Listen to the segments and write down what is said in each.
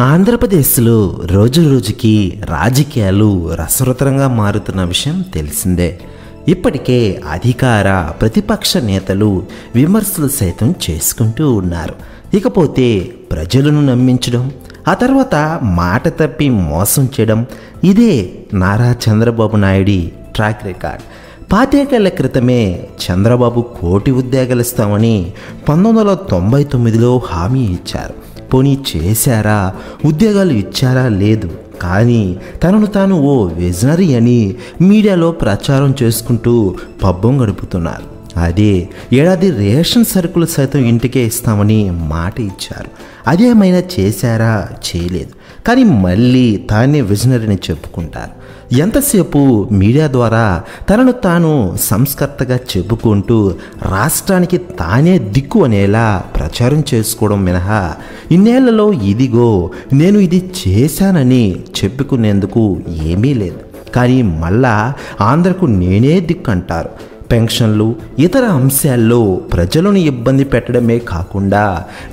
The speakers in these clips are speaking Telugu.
ఆంధ్రప్రదేశ్లో రోజు రోజుకి రాజకీయాలు రసరతరంగా మారుతున్న విషయం తెలిసిందే. ఇప్పటికే అధికార ప్రతిపక్ష నేతలు విమర్శలు సైతం చేసుకుంటూ ఉన్నారు. ఇకపోతే ప్రజలను నమ్మించడం ఆ తర్వాత మాట తప్పి మోసం చేయడం ఇదే నారా చంద్రబాబు నాయుడి ట్రాక్ రికార్డ్ పాతికేళ్ళ క్రితమే చంద్రబాబు కోటి ఉద్యోగాలు ఇస్తామని పంతొమ్మిది వందల తొంభై తొమ్మిదిలో హామీ ఇచ్చారు. పోనీ చేశారా? ఉద్యోగాలు ఇచ్చారా? లేదు. కానీ తనను తాను ఓ విజనరీ అని మీడియాలో ప్రచారం చేసుకుంటూ పబ్బం గడుపుతున్నారు. అదే ఏడాది రేషన్ సరుకులు సైతం ఇంటికే ఇస్తామని మాట ఇచ్చారు. అదేమైనా చేశారా? చేయలేదు. కానీ మళ్ళీ తానే విజనరీని చెప్పుకుంటారు. ఎంతసేపు మీడియా ద్వారా తనను తాను సంస్కర్తగా చెప్పుకుంటూ రాష్ట్రానికి తానే దిక్కు అనేలా ప్రచారం చేసుకోవడం మినహా ఇన్నేళ్ళలో ఇదిగో నేను ఇది చేశానని చెప్పుకునేందుకు ఏమీ లేదు. కానీ మళ్ళా ఆంధ్రకు నేనే దిక్కు అంటారు పెన్షన్లు ఇతర అంశాల్లో ప్రజలను ఇబ్బంది పెట్టడమే కాకుండా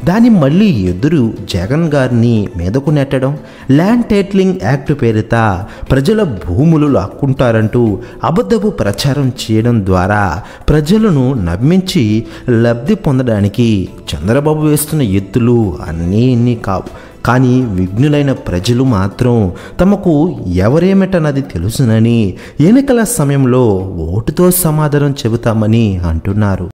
దాన్ని మళ్ళీ ఎదురు జగన్ గారిని మీదకు నెట్టడం ల్యాండ్ టైట్లింగ్ యాక్ట్ పేరిత ప్రజల భూములు లాక్కుంటారంటూ అబద్ధపు ప్రచారం చేయడం ద్వారా ప్రజలను నమ్మించి లబ్ధి పొందడానికి చంద్రబాబు వేస్తున్న ఎత్తులు అన్నీ ఇన్ని కావు. కానీ విఘ్నులైన ప్రజలు మాత్రం తమకు ఎవరేమిటన్నది తెలుసునని ఎన్నికల సమయంలో ఓటుతో సమాధానం చెబుతామని అంటున్నారు.